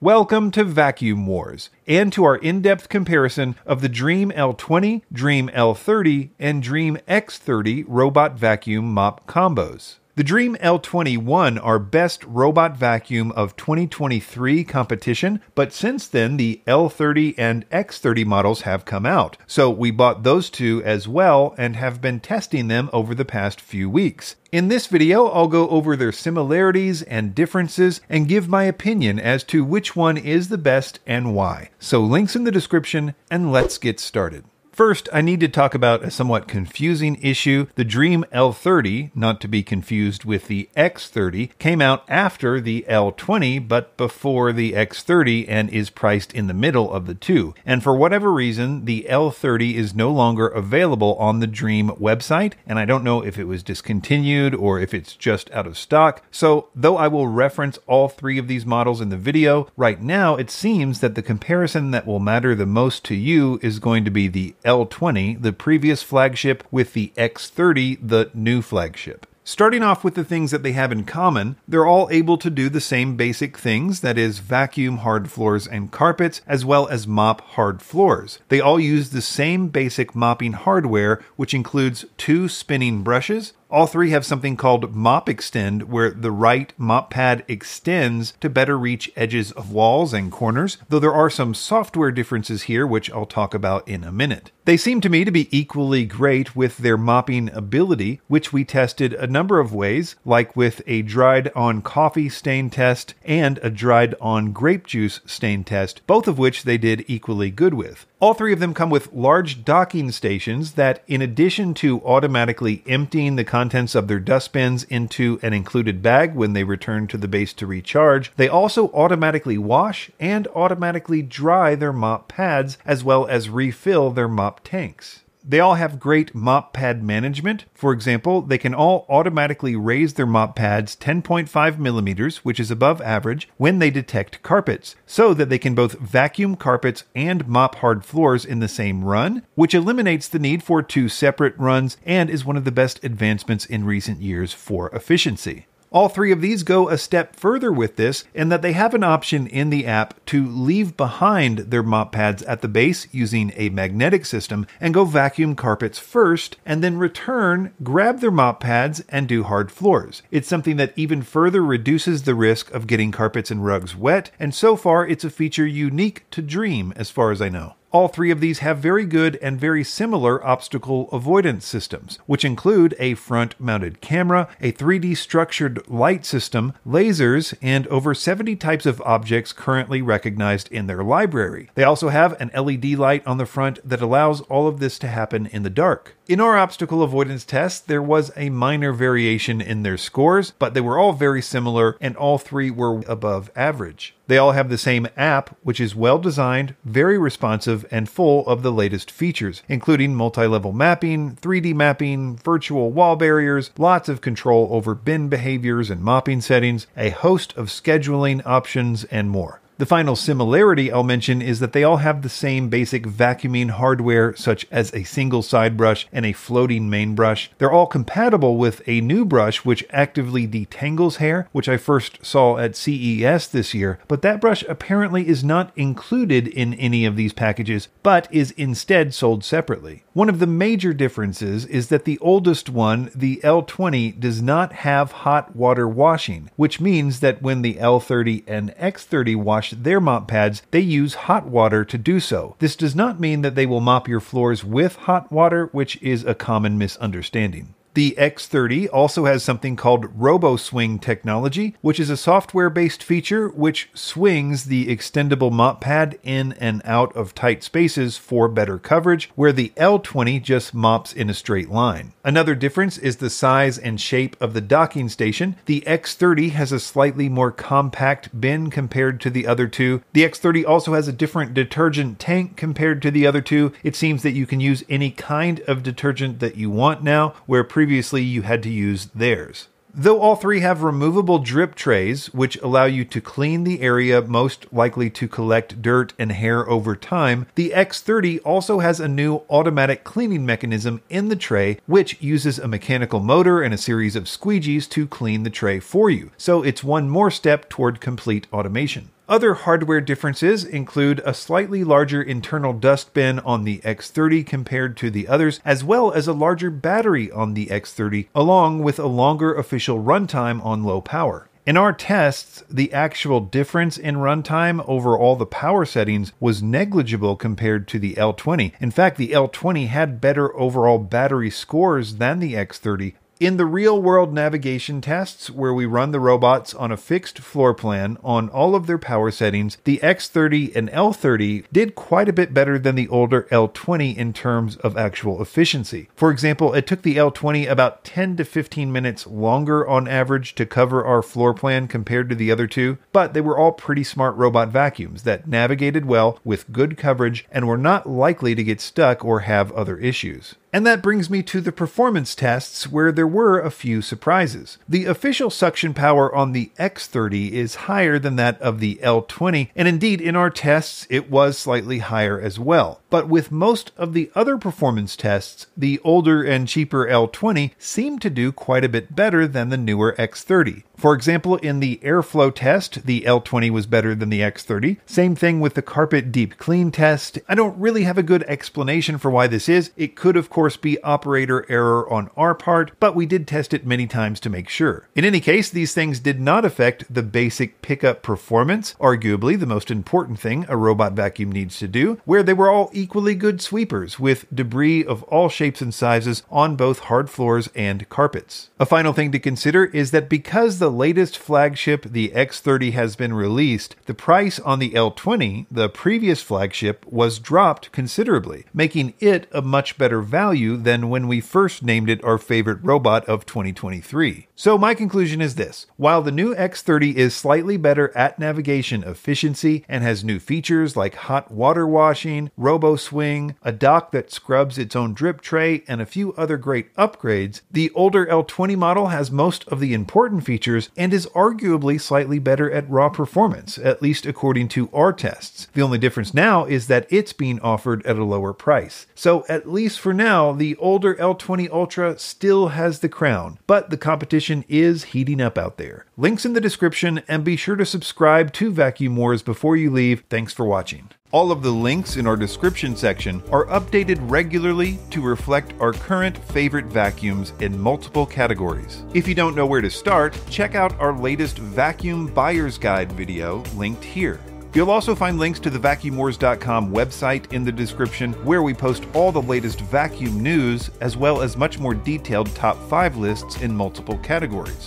Welcome to Vacuum Wars and to our in depth comparison of the Dreame L20, Dreame L30, and Dreame X30 robot vacuum mop combos. The Dreame L20 won our best robot vacuum of 2023 competition, but since then the L30 and X30 models have come out. So we bought those two as well and have been testing them over the past few weeks. In this video, I'll go over their similarities and differences and give my opinion as to which one is the best and why. So links in the description and let's get started. First, I need to talk about a somewhat confusing issue. The Dreame L30, not to be confused with the X30, came out after the L20 but before the X30 and is priced in the middle of the two. And for whatever reason, the L30 is no longer available on the Dreame website, and I don't know if it was discontinued or if it's just out of stock. So, though I will reference all three of these models in the video, right now it seems that the comparison that will matter the most to you is going to be the L20, the previous flagship, with the X30, the new flagship. Starting off with the things that they have in common, they're all able to do the same basic things that is, vacuum hard floors and carpets, as well as mop hard floors. They all use the same basic mopping hardware, which includes two spinning brushes, all three have something called Mop Extend, where the right mop pad extends to better reach edges of walls and corners, though there are some software differences here, which I'll talk about in a minute. They seem to me to be equally great with their mopping ability, which we tested a number of ways, like with a dried on coffee stain test and a dried on grape juice stain test, both of which they did equally good with. All three of them come with large docking stations that, in addition to automatically emptying the contents of their dustbins into an included bag when they return to the base to recharge, they also automatically wash and automatically dry their mop pads as well as refill their mop tanks. They all have great mop pad management. For example, they can all automatically raise their mop pads 10.5 millimeters, which is above average, when they detect carpets, so that they can both vacuum carpets and mop hard floors in the same run, which eliminates the need for two separate runs and is one of the best advancements in recent years for efficiency. All three of these go a step further with this in that they have an option in the app to leave behind their mop pads at the base using a magnetic system and go vacuum carpets first and then return, grab their mop pads, and do hard floors. It's something that even further reduces the risk of getting carpets and rugs wet, and so far it's a feature unique to Dreame as far as I know. All three of these have very good and very similar obstacle avoidance systems, which include a front mounted camera, a 3D structured light system, lasers, and over 70 types of objects currently recognized in their library. They also have an LED light on the front that allows all of this to happen in the dark. In our obstacle avoidance test, there was a minor variation in their scores, but they were all very similar and all three were above average. They all have the same app, which is well designed, very responsive, and full of the latest features, including multi level mapping, 3D mapping, virtual wall barriers, lots of control over bin behaviors and mopping settings, a host of scheduling options, and more. The final similarity I'll mention is that they all have the same basic vacuuming hardware, such as a single side brush and a floating main brush. They're all compatible with a new brush which actively detangles hair, which I first saw at CES this year, but that brush apparently is not included in any of these packages, but is instead sold separately. One of the major differences is that the oldest one, the L20, does not have hot water washing, which means that when the L30 and X30 wash their mop pads, they use hot water to do so. This does not mean that they will mop your floors with hot water, which is a common misunderstanding. The X30 also has something called RoboSwing technology, which is a software based feature which swings the extendable mop pad in and out of tight spaces for better coverage, where the L20 just mops in a straight line. Another difference is the size and shape of the docking station. The X30 has a slightly more compact bin compared to the other two. The X30 also has a different detergent tank compared to the other two. It seems that you can use any kind of detergent that you want now, where previously you had to use theirs. Though all three have removable drip trays, which allow you to clean the area most likely to collect dirt and hair over time, the X30 also has a new automatic cleaning mechanism in the tray, which uses a mechanical motor and a series of squeegees to clean the tray for you. So it's one more step toward complete automation. Other hardware differences include a slightly larger internal dust bin on the X30 compared to the others, as well as a larger battery on the X30, along with a longer official runtime on low power. In our tests, the actual difference in runtime over all the power settings was negligible compared to the L20. In fact, the L20 had better overall battery scores than the X30, in the real world navigation tests, where we run the robots on a fixed floor plan on all of their power settings, the X30 and L30 did quite a bit better than the older L20 in terms of actual efficiency. For example, it took the L20 about 10 to 15 minutes longer on average to cover our floor plan compared to the other two, but they were all pretty smart robot vacuums that navigated well with good coverage and were not likely to get stuck or have other issues. And that brings me to the performance tests where there were a few surprises. The official suction power on the X30 is higher than that of the L20, and indeed in our tests it was slightly higher as well. But with most of the other performance tests, the older and cheaper L20 seemed to do quite a bit better than the newer X30. For example, in the airflow test, the L20 was better than the X30. Same thing with the carpet deep clean test. I don't really have a good explanation for why this is. It could, of course, be operator error on our part, but we did test it many times to make sure. In any case, these things did not affect the basic pickup performance, arguably the most important thing a robot vacuum needs to do, where they were all equally good sweepers with debris of all shapes and sizes on both hard floors and carpets. A final thing to consider is that because the latest flagship, the X30, has been released, the price on the L20, the previous flagship, was dropped considerably, making it a much better value than when we first named it our favorite robot of 2023. So, my conclusion is this while the new X30 is slightly better at navigation efficiency and has new features like hot water washing, robo swing, a dock that scrubs its own drip tray, and a few other great upgrades, the older L20 model has most of the important features and is arguably slightly better at raw performance, at least according to our tests. The only difference now is that it's being offered at a lower price. So, at least for now, the older L20 Ultra still has the crown, but the competition is heating up out there. Links in the description, and be sure to subscribe to Vacuum Wars before you leave. Thanks for watching. All of the links in our description section are updated regularly to reflect our current favorite vacuums in multiple categories. If you don't know where to start, check out our latest Vacuum Buyer's Guide video linked here. You'll also find links to the vacuumwars.com website in the description where we post all the latest vacuum news as well as much more detailed top 5 lists in multiple categories.